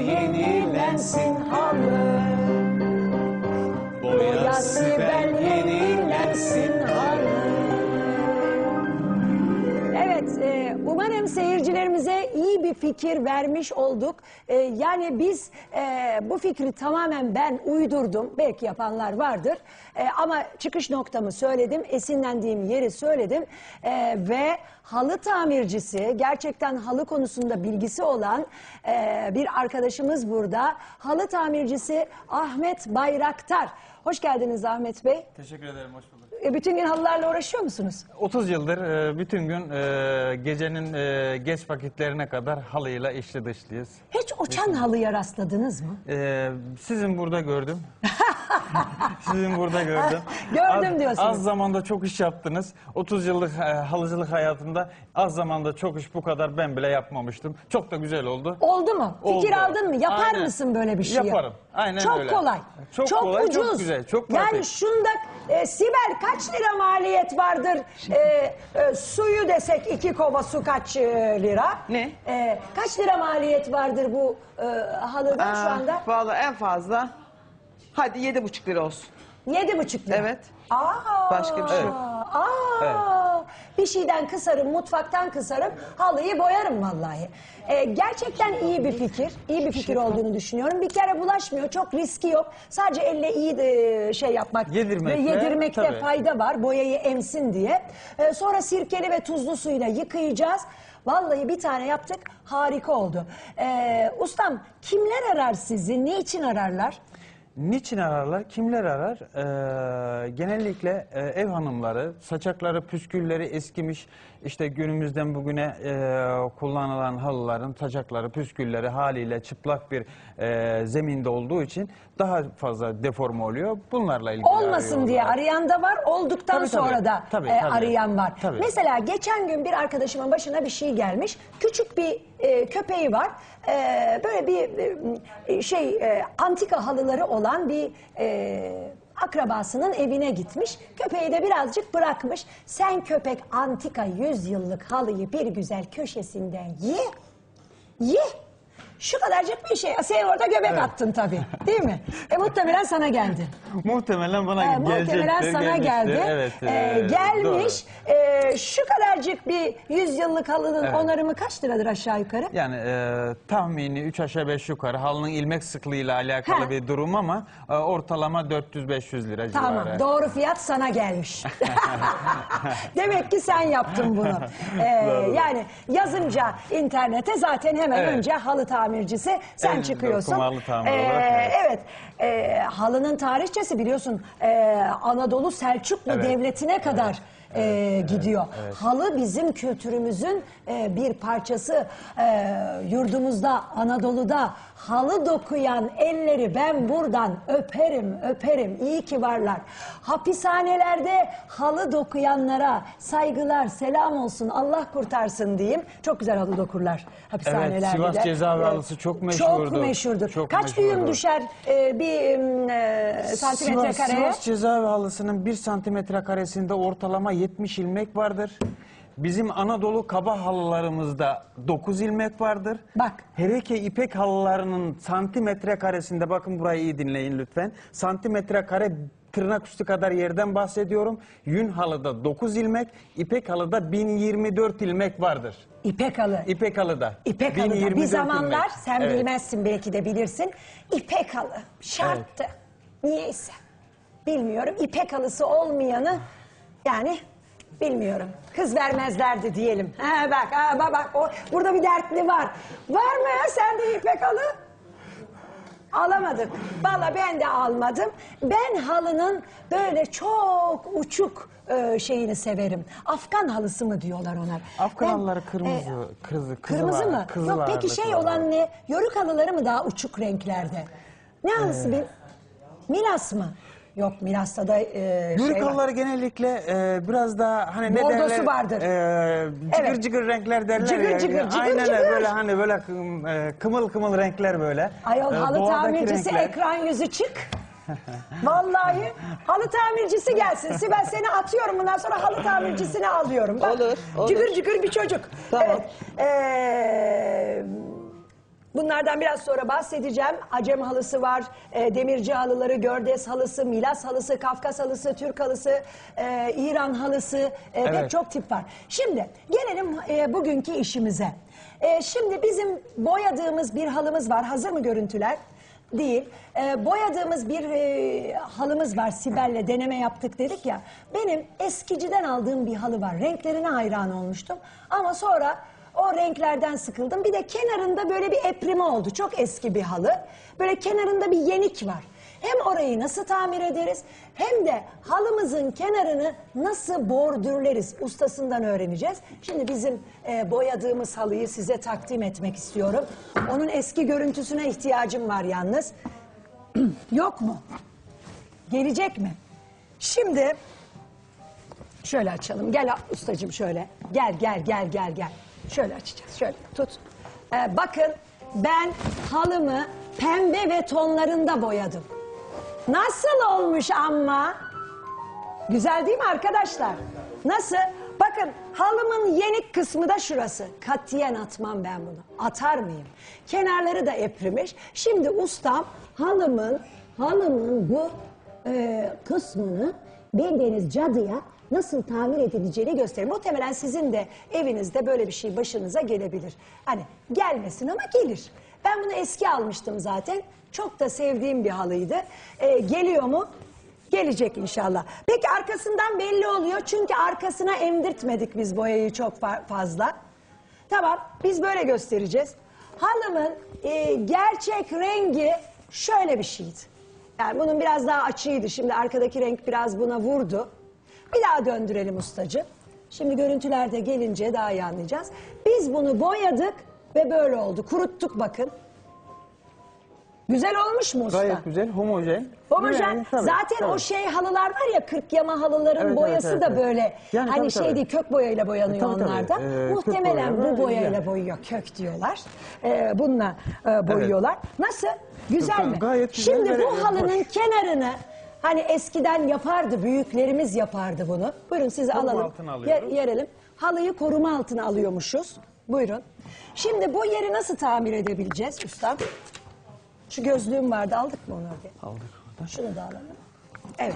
yenilensin halı Boya Sibel yenilensin halı Evet, e, umarım seyircilerimize iyi bir fikir vermiş olduk. E, yani biz e, bu fikri tamamen ben uydurdum. Belki yapanlar vardır. E, ama çıkış noktamı söyledim, esinlendiğim yeri söyledim. E, ve halı tamircisi, gerçekten halı konusunda bilgisi olan e, bir arkadaşımız burada. Halı tamircisi Ahmet Bayraktar. Hoş geldiniz Ahmet Bey. Teşekkür ederim, hoş bulduk. E, bütün gün halılarla uğraşıyor musunuz? 30 yıldır e, bütün gün e, gecenin e, geç vakitlerine kadar halıyla içli dışlıyız. Hiç uçan halıya rastladınız mı? E, sizin burada gördüm. sizin burada gördüm. Gördüm az, diyorsunuz. Az zamanda çok iş yaptınız. 30 yıllık e, halıcılık hayatımda az zamanda çok iş bu kadar ben bile yapmamıştım. Çok da güzel oldu. Oldu mu? Fikir Oldu. aldın mı? Yapar Aynen. mısın böyle bir şey? Yaparım. Aynen çok öyle. kolay. Çok kolay, çok ucuz. güzel, çok Yani pratik. şunda e, Sibel kaç lira maliyet vardır? E, e, suyu desek iki kova su kaç e, lira? Ne? E, kaç lira maliyet vardır bu e, halıda şu Aa, anda? Vallahi en fazla hadi yedi buçuk lira olsun. Yedi buçuk lira. Evet. Aa, Başka bir şey yok. Aa, Bir şeyden kısarım, mutfaktan kısarım, halıyı boyarım vallahi. Ee, gerçekten iyi bir fikir, iyi bir fikir olduğunu düşünüyorum. Bir kere bulaşmıyor, çok riski yok. Sadece elle iyi de şey yapmak Yedirmekte, ve yedirmekte tabii. fayda var, boyayı emsin diye. Ee, sonra sirkeli ve tuzlu suyla yıkayacağız. Vallahi bir tane yaptık, harika oldu. Ee, ustam, kimler arar sizi, niçin ararlar? Niçin ararlar? Kimler arar? Ee, genellikle e, ev hanımları, saçakları, püskülleri eskimiş, işte günümüzden bugüne e, kullanılan halıların saçakları, püskülleri haliyle çıplak bir e, zeminde olduğu için daha fazla deforme oluyor. Bunlarla ilgili Olmasın arıyorlar. diye arayan da var, olduktan Tabii, tabii. sonra da Tabii, e, tabii. arayan var. Tabii. Mesela geçen gün bir arkadaşımın başına bir şey gelmiş. Küçük bir e, köpeği var. E, böyle bir e, şey e, antika halıları olan bir e, akrabasının evine gitmiş. Köpeği de birazcık bırakmış. Sen köpek antika 100 yıllık halıyı bir güzel köşesinden ye. Ye. Şu kadarcık bir şey. Sen orada göbek attın tabii. Değil mi? E muhtemelen sana geldi. Muhtemelen bana Ee, gelecekti. muhtemelen sana gelmişti. geldi. Evet. Ee, e, gelmiş. Ee, şu kadarcık bir yüzyıllık halının Evet. onarımı kaç liradır aşağı yukarı? Yani e, tahmini 3 aşağı 5 yukarı halının ilmek sıklığıyla alakalı Ha. bir durum ama e, ortalama 400-500 lira Tamam civarı. doğru fiyat sana gelmiş. Demek ki sen yaptın bunu. Ee, yani yazınca internete zaten hemen Evet. önce halı tamircisi sen En çıkıyorsun. dokuma halı tamiri Ee, olarak, evet. evet. Ee, halının tarihçesi biliyorsun ee, Anadolu Selçuklu Evet. Devleti'ne kadar ee, gidiyor. Halı bizim kültürümüzün ee, bir parçası. Ee, yurdumuzda, Anadolu'da halı dokuyan elleri ben buradan öperim, öperim. İyi ki varlar. Hapishanelerde halı dokuyanlara saygılar, selam olsun, Allah kurtarsın diyeyim. Çok güzel halı dokurlar hapishanelerde. Evet, Sivas de. cezaevi halısı çok Çok meşhurdur. Çok Kaç düğüm düşer ee, bir e, santimetre Sivas, kareye? Sivas cezaevi halısının 1 santimetre karesinde ortalama 70 ilmek vardır. Bizim Anadolu kaba halılarımızda 9 ilmek vardır. Bak. Hereke ipek halılarının santimetre karesinde bakın burayı iyi dinleyin lütfen. Santimetre kare tırnak üstü kadar yerden bahsediyorum. Yün halıda 9 ilmek, ipek halıda 1024 ilmek vardır. İpek halı. İpek halıda. İpek halı. da. 1024 Bir zamanlar ilmek. sen Evet. bilmezsin belki de bilirsin. İpek halı şarttı. Niyeyse. Bilmiyorum. İpek halısı olmayanı yani bilmiyorum. Kız vermezlerdi diyelim. Ha bak, ha bak, bak o, burada bir dertli var. Var mı ya sende ipek halı? Alamadık. Valla ben de almadım. Ben halının böyle çok uçuk e, şeyini severim. Afgan halısı mı diyorlar ona? Afgan Ben, halıları kırmızı, e, kırmızı, kızı Kırmızı var, mı? kızı Yok peki şey olan ne? Yörük halıları mı daha uçuk renklerde? Ne halısı bir? Milas mı? Yok Milas'ta da e, Yörük şey var. halıları genellikle e, biraz daha hani ne Bordosu derler? vardır. E, cıgır Evet. cıgır renkler derler Cıgır ya. cıgır, cıgır Aynen cıgır. böyle hani böyle kım- e, kımıl kımıl renkler böyle. Ayol E, halı doğadaki tamircisi renkler. ekran yüzü çık. Vallahi halı tamircisi gelsin. Sibel seni atıyorum bundan sonra halı tamircisini alıyorum. Bak, Olur, olur. Cıgır cıgır bir çocuk. Tamam. Evet. Ee, Bunlardan biraz sonra bahsedeceğim. Acem halısı var, e, demirci halıları, gördes halısı, Milas halısı, Kafkas halısı, Türk halısı, e, İran halısı, e, pek Evet. çok tip var. Şimdi gelelim e, bugünkü işimize. E, şimdi bizim boyadığımız bir halımız var. Hazır mı görüntüler? Değil. E, boyadığımız bir e, halımız var. Sibel'le deneme yaptık dedik ya. Benim eskiciden aldığım bir halı var. Renklerine hayran olmuştum. Ama sonra o renklerden sıkıldım. Bir de kenarında böyle bir eprimi oldu. Çok eski bir halı. Böyle kenarında bir yenik var. Hem orayı nasıl tamir ederiz hem de halımızın kenarını nasıl bordürleriz ustasından öğreneceğiz. Şimdi bizim e, boyadığımız halıyı size takdim etmek istiyorum. Onun eski görüntüsüne ihtiyacım var yalnız. Yok mu? Gelecek mi? Şimdi şöyle açalım. Gel ustacığım şöyle. Gel gel gel gel gel. Şöyle açacağız. Şöyle tut. Ee, bakın ben halımı pembe ve tonlarında boyadım. Nasıl olmuş ama? Güzel değil mi arkadaşlar? Nasıl? Bakın halımın yenik kısmı da şurası. Katiyen atmam ben bunu. Atar mıyım? Kenarları da eprimiş. Şimdi ustam halımın halımın bu e, kısmını bildiğiniz cadıya nasıl tamir edileceğini gösterir. Muhtemelen sizin de evinizde böyle bir şey başınıza gelebilir. Hani gelmesin ama gelir. Ben bunu eski almıştım zaten. Çok da sevdiğim bir halıydı. E, geliyor mu? Gelecek inşallah. Peki arkasından belli oluyor çünkü arkasına emdirtmedik biz boyayı çok fa- fazla. Tamam biz böyle göstereceğiz. Halımın e, gerçek rengi şöyle bir şeydi. Yani bunun biraz daha açığıydı. Şimdi arkadaki renk biraz buna vurdu. Bir daha döndürelim ustacığım. Şimdi görüntülerde gelince daha iyi anlayacağız. Biz bunu boyadık ve böyle oldu. Kuruttuk bakın. Güzel olmuş mu usta? Gayet güzel, homojen. Homojen. Yani tabii, Zaten tabii. o şey halılar var ya 40 yama halıların Evet, boyası evet, da evet, böyle. evet. Yani hani tabii, şey tabii. değil kök boyayla boyanıyor Tabii, tabii. onlar da. Ee, Muhtemelen boyayla, bu boyayla yani. boyuyor kök diyorlar. Ee, bununla e, boyuyorlar. Nasıl? Güzel Ga- mi? gayet güzel Şimdi bu e, halının kenarını hani eskiden yapardı büyüklerimiz yapardı bunu. Buyurun sizi Koruma alalım. altına alıyoruz. Yer- yerelim. Halıyı koruma altına alıyormuşuz. Buyurun. Şimdi bu yeri nasıl tamir edebileceğiz ustam? Şu gözlüğüm vardı aldık mı onu oraya? Aldık. Şunu da alalım. Evet.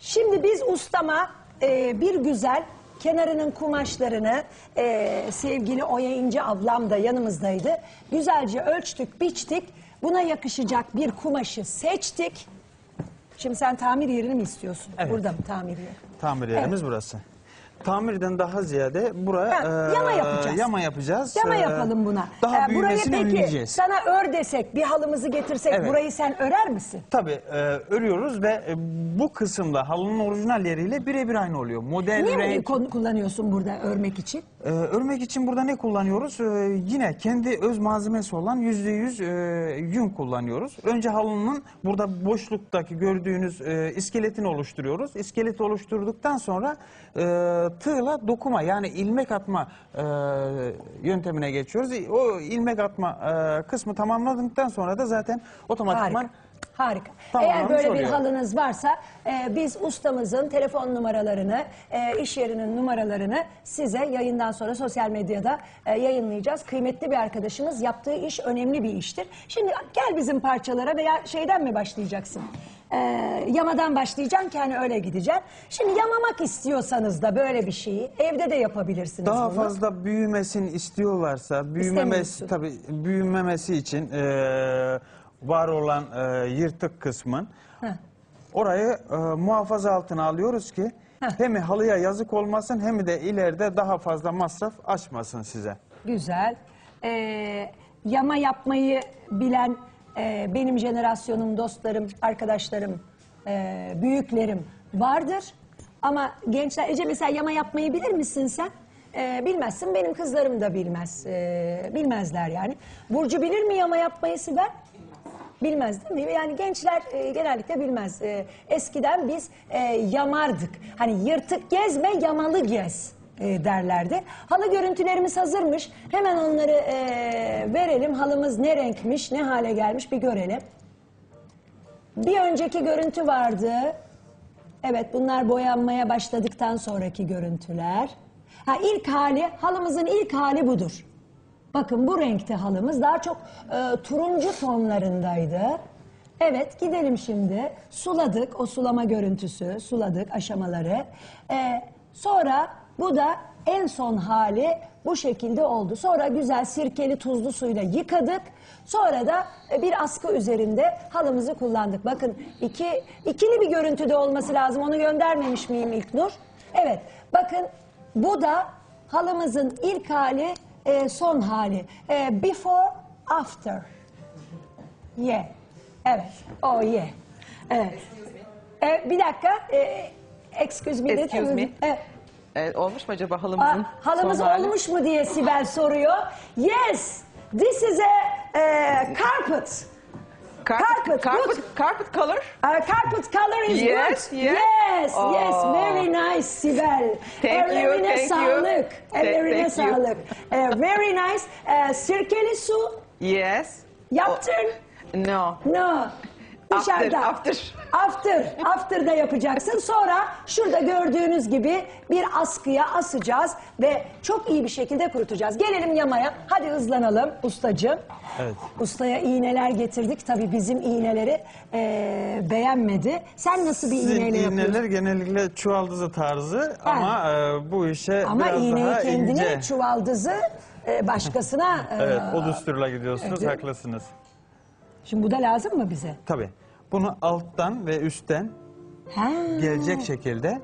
Şimdi biz ustama e, bir güzel kenarının kumaşlarını e, sevgili Oya İnce ablam da yanımızdaydı. Güzelce ölçtük, biçtik. Buna yakışacak bir kumaşı seçtik. Şimdi sen tamir yerini mi istiyorsun? Evet. Burada mı tamir yeri? Tamir yerimiz burası. Tamirden daha ziyade buraya Ha, yama yapacağız. Yama yapacağız. Yama E, yapalım buna. Daha Ee, burayı büyümesini peki önleyeceğiz. sana ör desek, bir halımızı getirsek Evet. burayı sen örer misin? Tabii e, örüyoruz ve e, bu kısımda halının orijinal yeriyle birebir aynı oluyor. Model Niye bunu renk. kon- kullanıyorsun burada örmek için? e, örmek için burada ne kullanıyoruz? E, yine kendi öz malzemesi olan yüzde yüz e, yün kullanıyoruz. Önce halının burada boşluktaki gördüğünüz e, iskeletini oluşturuyoruz. İskeleti oluşturduktan sonra e, tığla dokuma yani ilmek atma e, yöntemine geçiyoruz. O ilmek atma e, kısmı tamamladıktan sonra da zaten otomatikman Harika. Harika. Tamamlanmış Eğer böyle bir halınız varsa e, biz ustamızın telefon numaralarını, e, iş yerinin numaralarını size yayından sonra sosyal medyada e, yayınlayacağız. Kıymetli bir arkadaşımız yaptığı iş önemli bir iştir. Şimdi gel bizim parçalara veya şeyden mi başlayacaksın? E, yamadan başlayacaksın ki hani öyle gideceksin. Şimdi yamamak istiyorsanız da böyle bir şeyi evde de yapabilirsiniz Daha bunu. fazla büyümesini istiyorlarsa, büyümemesi İstemiyorsun. tabii büyümemesi için eee, var olan eee, yırtık kısmın Heh. orayı eee, muhafaza altına alıyoruz ki hem halıya yazık olmasın hem de ileride daha fazla masraf açmasın size. Güzel. Ee, yama yapmayı bilen e, benim jenerasyonum, dostlarım, arkadaşlarım, e, büyüklerim vardır. Ama gençler, Ece mesela yama yapmayı bilir misin sen? Ee, bilmezsin, benim kızlarım da bilmez. Ee, bilmezler yani. Burcu bilir mi yama yapmayı Sibel? Bilmez değil mi? Yani gençler e, genellikle bilmez. E, eskiden biz e, yamardık. Hani yırtık gezme, yamalı gez e, derlerdi. Halı görüntülerimiz hazırmış. Hemen onları e, verelim. Halımız ne renkmiş, ne hale gelmiş bir görelim. Bir önceki görüntü vardı. Evet bunlar boyanmaya başladıktan sonraki görüntüler. Ha ilk hali, halımızın ilk hali budur. Bakın bu renkte halımız daha çok e, turuncu tonlarındaydı. Evet gidelim şimdi. Suladık o sulama görüntüsü, suladık aşamaları. E, sonra bu da en son hali bu şekilde oldu. Sonra güzel sirkeli tuzlu suyla yıkadık. Sonra da e, bir askı üzerinde halımızı kullandık. Bakın iki, ikili bir görüntüde olması lazım. Onu göndermemiş miyim İlknur? Evet bakın bu da halımızın ilk hali, e, son hali. E, before, after. Yeah. Evet. Oh yeah. Evet. E, bir dakika. E, excuse me. Excuse me. Evet. Evet, olmuş mu acaba halımızın Aa, halımız son hali? olmuş mu diye Sibel soruyor. Yes. This is a e, carpet. Carpet, Carpet, carpet, good. carpet color. Uh, carpet color is Yes, good. yes. Yes, Oh. yes. Very nice Sibel. Thank you, Ellerine thank you. sağlık. Th- Ellerine thank you. sağlık. Uh, very nice. Uh, sirkeli su Yes. yaptın. No. No. After, Dışarıda. after. After. After da yapacaksın. Sonra şurada gördüğünüz gibi bir askıya asacağız ve çok iyi bir şekilde kurutacağız. Gelelim yamaya. Hadi hızlanalım ustacığım. Evet. Ustaya iğneler getirdik. Tabii bizim iğneleri eee, beğenmedi. Sen nasıl bir Sizin iğneyle iğneler yapıyorsun? genellikle çuvaldızı tarzı ama e, bu işe Ama biraz iğneyi daha kendine, ince. çuvaldızı e, başkasına... e, Evet, o düsturla gidiyorsunuz, haklısınız. Şimdi bu da lazım mı bize? Tabii. Bunu alttan ve üstten Ha. gelecek şekilde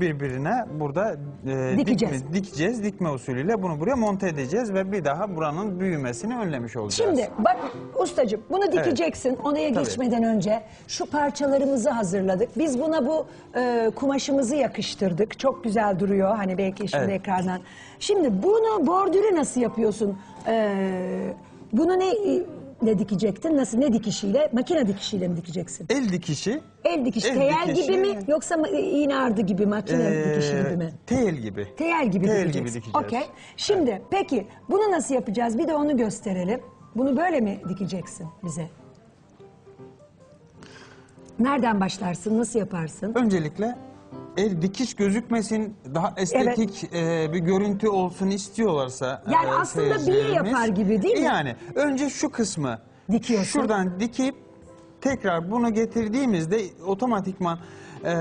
birbirine burada e, Dikeceğiz. dikme- dikeceğiz. Dikme usulüyle bunu buraya monte edeceğiz ve bir daha buranın büyümesini önlemiş olacağız. Şimdi bak ustacığım bunu dikeceksin. Oraya Tabii. geçmeden önce şu parçalarımızı hazırladık. Biz buna bu e, kumaşımızı yakıştırdık. Çok güzel duruyor. Hani belki şimdi Evet. ekrandan. Şimdi bunu bordürü nasıl yapıyorsun? E, bunu ne ne dikecektin? Nasıl ne dikişiyle? Makine dikişiyle mi dikeceksin? El dikişi. El dikiş, El teyel dikişi- gibi mi yoksa iğne ardı gibi makine e, dikişi gibi mi? Tel gibi. Teyel gibi Teyel gibi dikeceksin. dikeceğiz. Okey. Şimdi peki bunu nasıl yapacağız? Bir de onu gösterelim. Bunu böyle mi dikeceksin bize? Nereden başlarsın? Nasıl yaparsın? Öncelikle el dikiş gözükmesin, daha estetik e, bir görüntü olsun istiyorlarsa Yani e, aslında biye seyircilerimiz- yapar gibi değil mi? Yani önce şu kısmı Dikiyorsun. şuradan dikip tekrar bunu getirdiğimizde otomatikman e,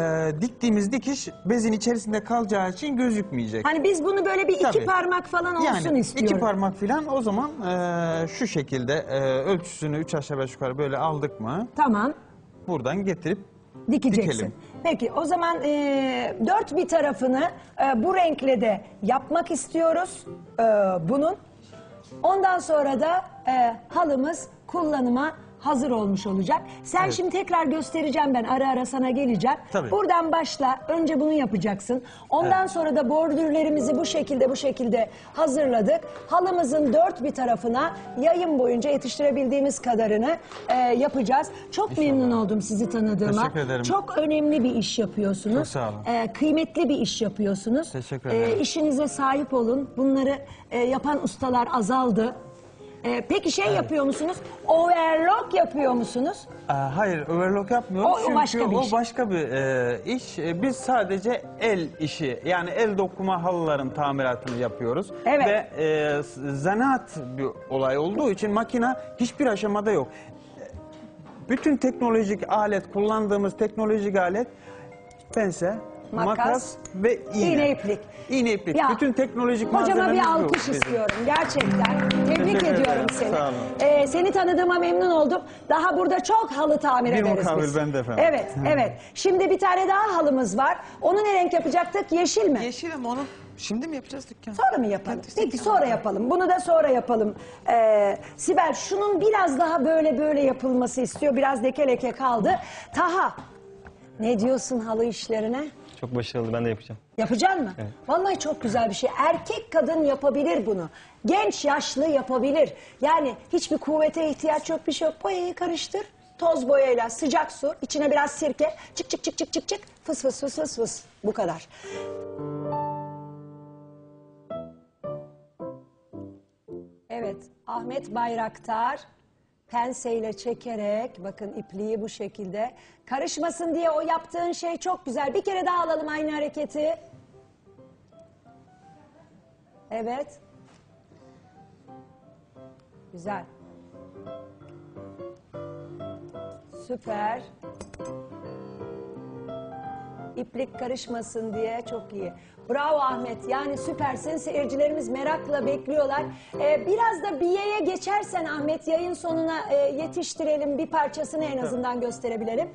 diktiğimiz dikiş bezin içerisinde kalacağı için gözükmeyecek. Hani biz bunu böyle bir iki Tabii. parmak falan olsun yani istiyorum. iki parmak falan o zaman e, şu şekilde e, ölçüsünü üç aşağı beş yukarı böyle aldık mı Tamam. buradan getirip Dikeceksin. Peki o zaman e, dört bir tarafını e, bu renkle de yapmak istiyoruz e, bunun. Ondan sonra da e, halımız kullanıma hazır olmuş olacak. Sen Evet. şimdi tekrar göstereceğim ben ara ara sana geleceğim. Tabii. Buradan başla. Önce bunu yapacaksın. Ondan sonra da bordürlerimizi bu şekilde bu şekilde hazırladık. Halımızın dört bir tarafına yayın boyunca yetiştirebildiğimiz kadarını e, yapacağız. Çok memnun oldum sizi tanıdığıma. Teşekkür ederim. Çok önemli bir iş yapıyorsunuz. Çok sağ olun. E, kıymetli bir iş yapıyorsunuz. Teşekkür E, ederim. işinize sahip olun. Bunları e, yapan ustalar azaldı. E, peki şey yapıyor musunuz? Overlock yapıyor musunuz? Aa, hayır, overlock yapmıyoruz O- o çünkü başka bir o iş. başka bir e, iş. E, Biz sadece el işi, yani el dokuma halıların tamiratını yapıyoruz. Evet. Ve e, s- zanaat bir olay olduğu için makine hiçbir aşamada yok. E, Bütün teknolojik alet, kullandığımız teknolojik alet pense, Makas, makas, ve iğne. İğne iplik. İğne iplik. Ya, Bütün teknolojik Kocama bir bu alkış bizim. istiyorum gerçekten. Tebrik Teşekkür ediyorum seni. sağ olun. Ee, seni tanıdığıma memnun oldum. Daha burada çok halı tamir Bir ederiz biz. ben de efendim. Evet, evet. Şimdi bir tane daha halımız var. Onu ne renk yapacaktık? Yeşil mi? Yeşil ama onu şimdi mi yapacağız dükkan? Sonra mı yapalım? Hadi, Peki sonra yapalım. Bunu da sonra yapalım. Ee, Sibel şunun biraz daha böyle böyle yapılması istiyor. Biraz leke leke kaldı. Taha ne diyorsun halı işlerine? Çok başarılı ben de yapacağım. Yapacak mı? Vallahi çok güzel bir şey. Erkek kadın yapabilir bunu. Genç yaşlı yapabilir. Yani hiçbir kuvvete ihtiyaç yok bir şey yok. Boyayı karıştır. Toz boyayla sıcak su, içine biraz sirke. Çık çık çık çık çık çık. Fıs fıs fıs fıs fıs. Bu kadar. Evet, Ahmet Bayraktar penseyle çekerek bakın ipliği bu şekilde karışmasın diye o yaptığın şey çok güzel. Bir kere daha alalım aynı hareketi. Evet. Güzel. Süper. İplik karışmasın diye çok iyi. Bravo Ahmet. Yani süpersin. Seyircilerimiz merakla bekliyorlar. Ee, biraz da biyeye geçersen Ahmet yayın sonuna e, yetiştirelim. Bir parçasını en azından gösterebilelim.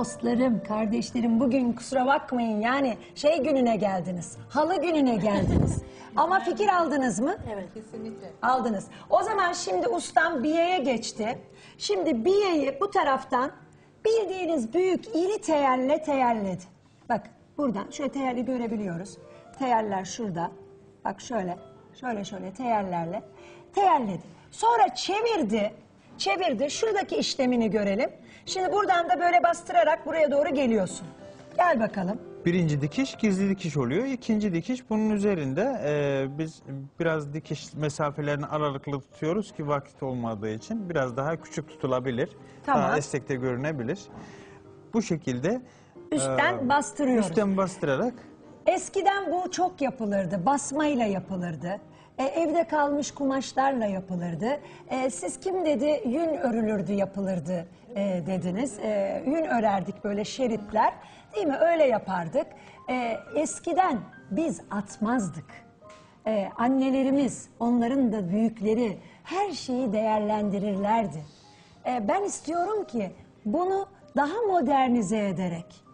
Dostlarım, kardeşlerim bugün kusura bakmayın yani şey gününe geldiniz, halı gününe geldiniz. Ama fikir aldınız mı? Evet. Kesinlikle. Aldınız. O zaman şimdi ustam biyeye geçti. Şimdi biyeyi bu taraftan bildiğiniz büyük iri teyelle teyelledi. Bak buradan şöyle teyelli görebiliyoruz. Teyeller şurada. Bak şöyle, şöyle şöyle teyellerle teyelledi. Sonra çevirdi. Çevirdi. Şuradaki işlemini görelim. Şimdi buradan da böyle bastırarak buraya doğru geliyorsun. Gel bakalım. Birinci dikiş gizli dikiş oluyor. İkinci dikiş bunun üzerinde e, biz biraz dikiş mesafelerini aralıklı tutuyoruz ki vakit olmadığı için biraz daha küçük tutulabilir. Tamam. Daha estekte görünebilir. Bu şekilde Üstten e, bastırıyoruz. üstten bastırarak Eskiden bu çok yapılırdı. Basmayla yapılırdı. E, evde kalmış kumaşlarla yapılırdı. E, siz kim dedi yün örülürdü yapılırdı e, dediniz. E, yün örerdik böyle şeritler. Değil mi? Öyle yapardık. E, eskiden biz atmazdık. E, annelerimiz, onların da büyükleri her şeyi değerlendirirlerdi. E, ben istiyorum ki bunu daha modernize ederek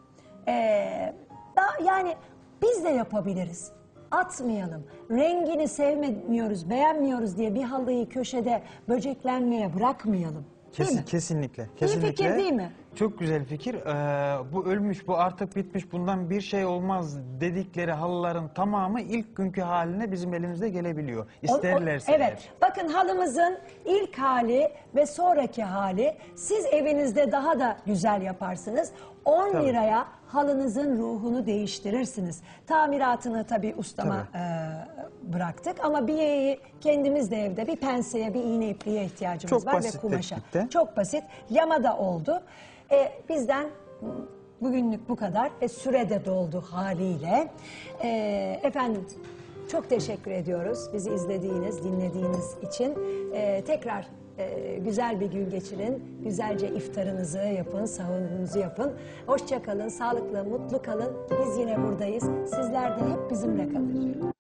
ee, daha, yani biz de yapabiliriz. Atmayalım. Rengini sevmiyoruz, beğenmiyoruz diye bir halıyı köşede böceklenmeye bırakmayalım. Değil Kesin, mi? kesinlikle, kesinlikle. fikir değil mi? Çok güzel fikir. Ee, bu ölmüş, bu artık bitmiş, bundan bir şey olmaz dedikleri halıların tamamı ilk günkü haline bizim elimizde gelebiliyor. O- o- İsterlerse evet. eğer. Bakın halımızın ilk hali ve sonraki hali siz evinizde daha da güzel yaparsınız. 10 Tabii. liraya halınızın ruhunu değiştirirsiniz. Tamiratını tabii ustama e, bıraktık ama biyeyi kendimiz de evde bir penseye, bir iğne ipliğe ihtiyacımız Çok var ve basit kumaşa. teknikte. Çok basit. Yama da oldu. E, bizden bugünlük bu kadar ve sürede doldu haliyle. E, efendim çok teşekkür ediyoruz bizi izlediğiniz, dinlediğiniz için. E, tekrar e, güzel bir gün geçirin. Güzelce iftarınızı yapın, sahurunuzu yapın. Hoşça kalın, sağlıklı, mutlu kalın. Biz yine buradayız. Sizler de hep bizimle kalın.